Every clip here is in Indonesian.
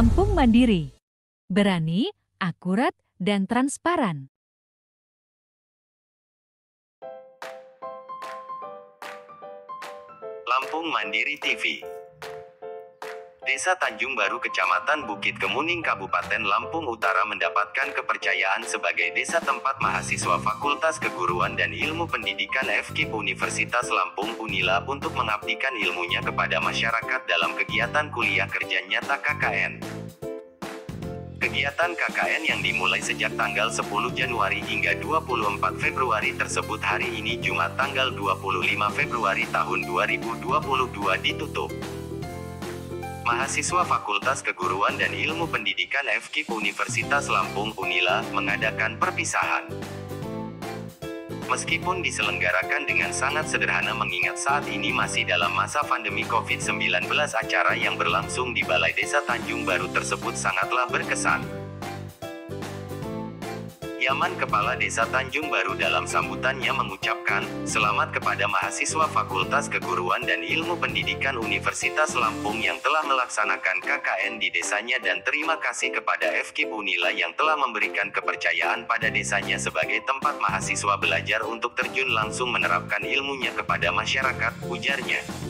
Lampung Mandiri. Berani, akurat, dan transparan. Lampung Mandiri TV Desa Tanjung Baru Kecamatan Bukit Kemuning Kabupaten Lampung Utara mendapatkan kepercayaan sebagai desa tempat mahasiswa Fakultas Keguruan dan Ilmu Pendidikan FKIP Universitas Lampung Unila untuk mengabdikan ilmunya kepada masyarakat dalam kegiatan kuliah kerja nyata KKN. Kegiatan KKN yang dimulai sejak tanggal 10 Januari hingga 24 Februari tersebut hari ini Jumat tanggal 25 Februari tahun 2022 ditutup. Mahasiswa Fakultas Keguruan dan Ilmu Pendidikan FKIP Universitas Lampung Unila mengadakan perpisahan. Meskipun diselenggarakan dengan sangat sederhana mengingat saat ini masih dalam masa pandemi COVID-19 acara yang berlangsung di Balai Desa Tanjung Baru tersebut sangatlah berkesan. Yaman Kepala Desa Tanjung Baru dalam sambutannya mengucapkan, selamat kepada mahasiswa Fakultas Keguruan dan Ilmu Pendidikan Universitas Lampung yang telah melaksanakan KKN di desanya dan terima kasih kepada FK Unila yang telah memberikan kepercayaan pada desanya sebagai tempat mahasiswa belajar untuk terjun langsung menerapkan ilmunya kepada masyarakat, ujarnya.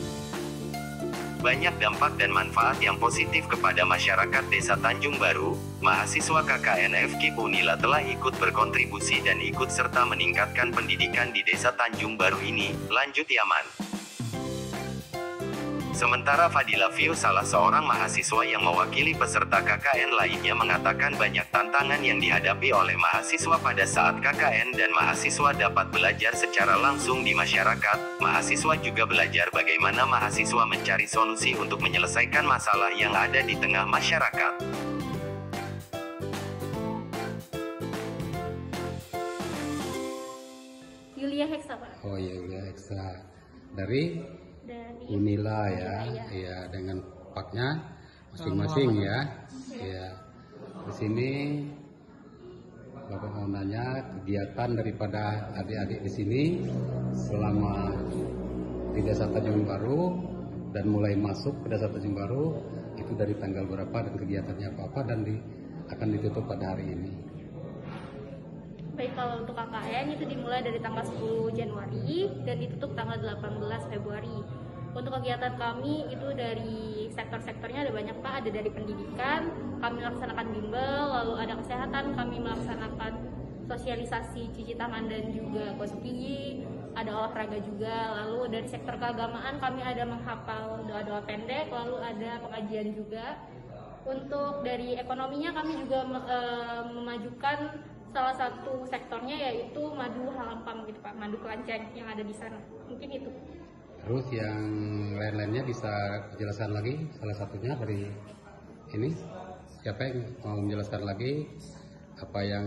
Banyak dampak dan manfaat yang positif kepada masyarakat Desa Tanjung Baru, mahasiswa KKN FK Unila telah ikut berkontribusi dan ikut serta meningkatkan pendidikan di Desa Tanjung Baru ini, lanjut Yaman. Sementara Fadila Vio salah seorang mahasiswa yang mewakili peserta KKN lainnya mengatakan banyak tantangan yang dihadapi oleh mahasiswa pada saat KKN dan mahasiswa dapat belajar secara langsung di masyarakat. Mahasiswa juga belajar bagaimana mahasiswa mencari solusi untuk menyelesaikan masalah yang ada di tengah masyarakat. Yulia Hexa Pak. Oh iya, Yulia Hexa. Dari Dari Unila ya, Iya. iya dengan paknya masing-masing ya. Iya. Di sini Bapak mau nanya kegiatan daripada adik-adik di sini selama di Desa Tanjung Baru dan mulai masuk ke Desa Tanjung Baru itu dari tanggal berapa dan kegiatannya apa-apa dan di, akan ditutup pada hari ini. Baik kalau untuk KKN itu dimulai dari tanggal 10 Januari dan ditutup tanggal 18 Februari. Untuk kegiatan kami itu dari sektor-sektornya ada banyak Pak, ada dari pendidikan, kami melaksanakan bimbel, lalu ada kesehatan, kami melaksanakan sosialisasi cuci tangan dan juga gosok ada olahraga juga, lalu dari sektor keagamaan kami ada menghafal doa-doa pendek, lalu ada pengajian juga. Untuk dari ekonominya kami juga eh, memajukan salah satu sektornya yaitu madu halampam gitu Pak, madu kelanceng yang ada di sana. Mungkin itu. Terus yang lain-lainnya bisa dijelaskan lagi salah satunya dari ini siapa yang mau menjelaskan lagi apa yang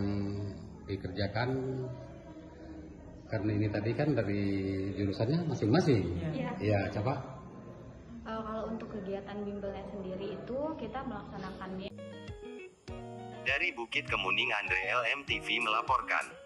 dikerjakan karena ini tadi kan dari jurusannya masing-masing. Iya. Iya, coba. Uh, kalau untuk kegiatan bimbelnya sendiri itu kita melaksanakannya Dari Bukit Kemuning Andre LMTV melaporkan.